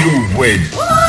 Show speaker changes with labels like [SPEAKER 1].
[SPEAKER 1] You win.